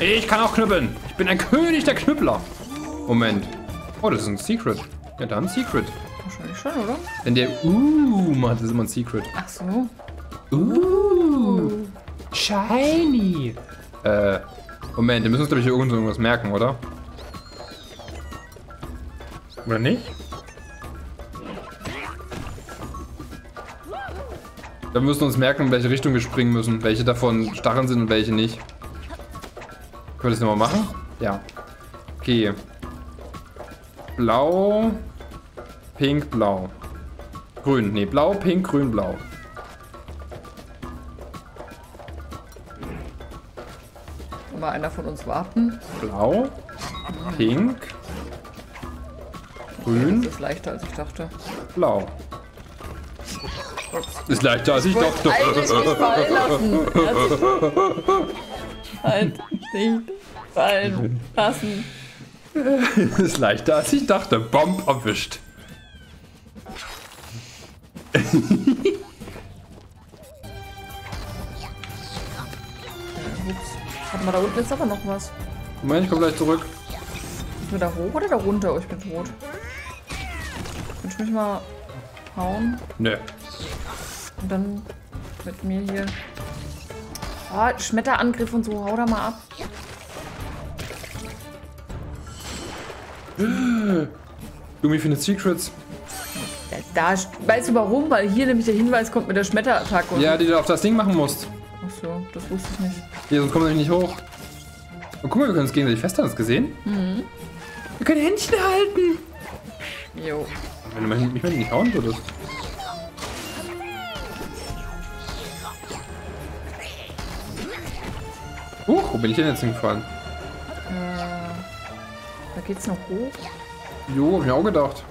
Ich kann auch knüppeln. Ich bin ein König der Knüppler. Moment. Oh, das ist ein Secret. Ja, dann Secret. Wahrscheinlich schon, oder? Denn der Uh macht das ist immer ein Secret. Ach so. Uh. Shiny. Äh, Moment, wir müssen uns, glaube ich, hier irgendwas merken, oder? Oder nicht? Dann müssen wir uns merken, in welche Richtung wir springen müssen. Welche davon Stacheln sind und welche nicht. Können wir das nochmal machen? Ja. Okay. Blau. Pink, blau. Grün. Nee, blau, pink, grün, blau. Mal einer von uns warten. Blau. Pink. Das Grün. ist leichter, als ich dachte. Blau. Ist leichter als ich dachte. Eigentlich nicht fallen lassen. halt nicht fallen lassen. Ist leichter als ich dachte. Bomb erwischt. Warte mal, da unten ist aber noch was. Moment, ich komme gleich zurück. Ist mir da hoch oder da runter? Oh, ich bin tot. Kannst du mich mal hauen? Nö. Und dann mit mir hier. Oh, Schmetterangriff und so, hau da mal ab. Gummi findet Secrets. Ja, Da, weißt du warum? Weil hier nämlich der Hinweis kommt mit der Schmetterattacke. Ja, die du auf das Ding machen musst. Ach so, das wusste ich nicht. Hier, sonst kommen wir nämlich nicht hoch. Und guck mal, wir können uns gegenseitig festhalten. Hast du das gesehen? Mhm. Wir können Händchen halten. Jo. Wenn du mich mich nicht hauen würdest. Huch, wo bin ich denn jetzt hingefallen? Da geht's noch hoch. Jo, hab ich auch gedacht,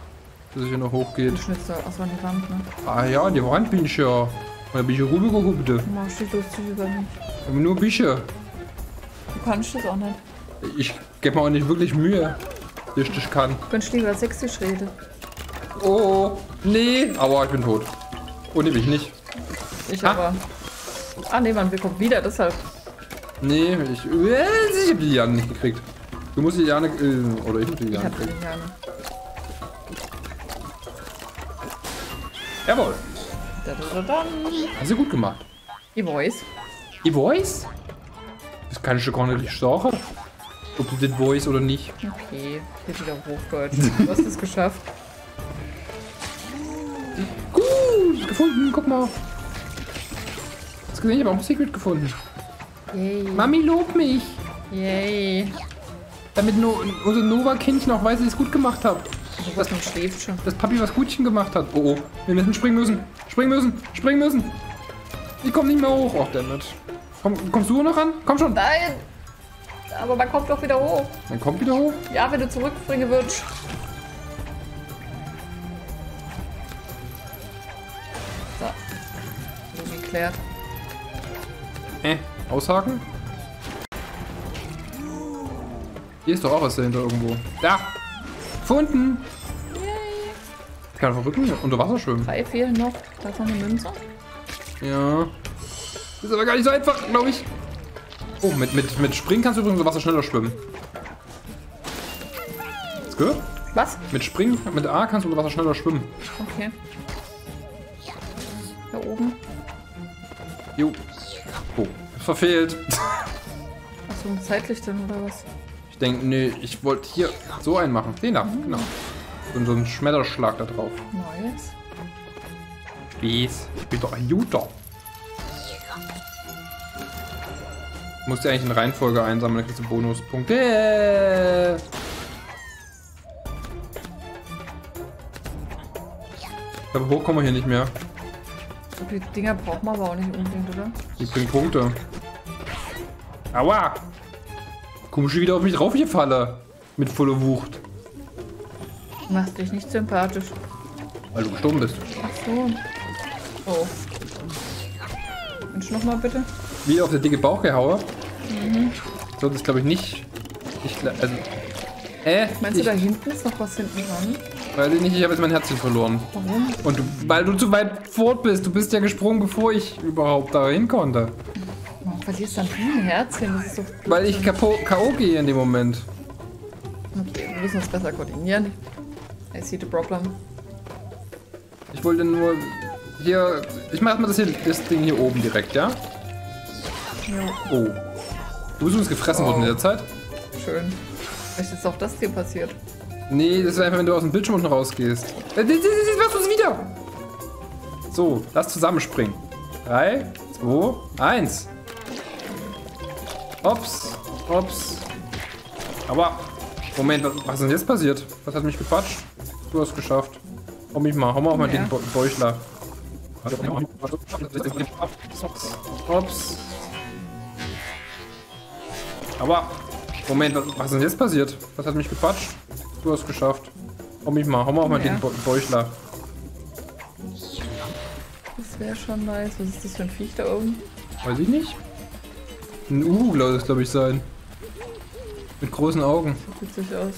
dass es hier noch hochgeht. Schnitzer, achso, an die Wand, ne? Ah ja, die Wand bin ich ja. Da bin ich rübergehupt. Mal, steht lustig über mich. Aber nur Bücher. Du kannst das auch nicht. Ich gebe mir auch nicht wirklich Mühe, dass ich das kann. Du kannst lieber sächsisch reden. Oh, nee. Aber ich bin tot. Oh, nee, bin ich nicht. Ich Ah. aber. Ah, nee, Mann, wir kommen wieder, deshalb. Nee, ich, ich hab die Liane nicht gekriegt. Du musst die Liane, äh, oder ich muss die Ich hab kriegen. den gerne. Jawohl. Da, da, da. Hast du gut gemacht. Die Voice. Die Voice? Das kann ich schon gar nicht sagen. Ob du den Voice oder nicht. Okay, hier wieder Hochdeutsch. Du hast es geschafft. Gut, gefunden, guck mal. Hast du gesehen, ich habe auch ein Secret gefunden. Yay. Mami lobt mich. Yay. Damit no unser Nova-Kind noch weiß, dass ich es gut gemacht habe. Also was man schläft schon. Dass Papi was Gutchen gemacht hat. Oh, oh. Wir müssen springen müssen. Springen müssen. Springen müssen. Ich komme nicht mehr hoch. Oh, damit. Komm, kommst du noch ran? Komm schon. Nein! Aber man kommt doch wieder hoch. Dann kommt wieder hoch. Ja, wenn du zurückspringen würdest. So. So geklärt. Äh, aushaken. Hier ist doch auch was dahinter irgendwo. Da! Gefunden! Ich kann verrücken, unter Wasser schwimmen. Drei fehlen noch. Da ist noch eine Münze. Ja. Ist aber gar nicht so einfach, glaube ich. Oh, mit, mit, mit Springen kannst du übrigens unter Wasser schneller schwimmen. Du gehört? Was? Mit Springen, mit A kannst du unter Wasser schneller schwimmen. Okay. Da oben. Jo. Oh, verfehlt. Achso, zeitlich denn oder was? Ich denke, nee, ich wollte hier so einen machen. Den da, genau. So, so einen Schmetterschlag da drauf. Neues. Spieß. Ich bin doch ein Juter. Musst du eigentlich in Reihenfolge einsammeln, dann kriegst du Bonuspunkte. Ich glaube, hoch kommen wir hier nicht mehr. So die Dinger braucht man aber auch nicht unbedingt, oder? Die bringen Punkte. Aua! Komisch, wie wieder auf mich drauf hier falle. Mit voller Wucht. Machst dich nicht sympathisch. Weil du gestorben bist. Ach so. Oh. Mensch, nochmal bitte. Wie auf der dicke Bauch gehauen. So, das glaube ich nicht. Ich, also. Äh, Meinst ich, du, da hinten ist noch was hinten dran? Weiß ich nicht, ich habe jetzt mein Herzchen verloren. Warum? Und du, weil du zu weit fort bist. Du bist ja gesprungen, bevor ich überhaupt da hin konnte. Verlierst dann ein Herzchen? Das ist blöd. Weil ich K.O. gehe in dem Moment. Okay, wir müssen uns besser koordinieren. I see the problem. Ich wollte nur hier. Ich mache mal das, hier, das Ding hier oben direkt, ja? Jo, Oh. Du bist uns gefressen worden in der Zeit? schön. Vielleicht ist auch das hier passiert. Nee, das ist einfach, wenn du aus dem Bildschirm unten rausgehst. Äh, das- Was uns wieder? So, lass zusammenspringen. 3, 2, 1. Ups, ups. Aber, Moment, was, ist denn jetzt passiert? Was hat mich gequatscht? Du hast es geschafft. Hau mich mal, hau mal auf meinen Ja. dicken Beu- Bäuchler. Ups. Aber, Moment, was, ist denn jetzt passiert? Was hat mich gequatscht? Du hast es geschafft. Hau mich mal, hau mal auf meinen Ja. dicken Beu- Bäuchler. Das wäre schon nice. Was ist das für ein Viech da oben? Weiß ich nicht. Ein Uhu, glaube ich, glaube ich, sein. Mit großen Augen. Sieht witzig aus.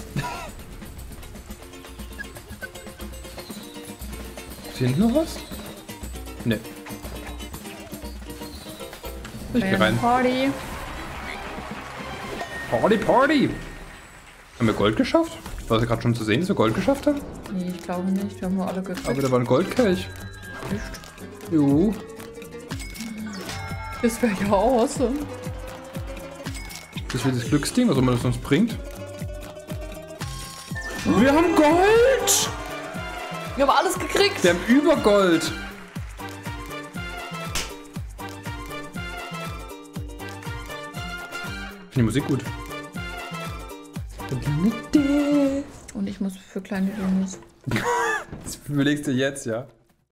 Ist hier hinten noch was? Ne. Ich geh rein. Party. Party, Party! Haben wir Gold geschafft? War das gerade schon zu sehen, dass wir Gold geschafft haben? Nee, ich glaube nicht. Wir haben nur alle gekriegt. Aber da war ein Goldkelch. Nicht. Jo. Das wäre ja awesome. Das wird das Glücksding, was auch immer das uns bringt. Wir haben Gold! Wir haben alles gekriegt. Wir haben Übergold! Ich finde die Musik gut. Und ich muss für kleine Jungs. Das überlegst du jetzt, ja?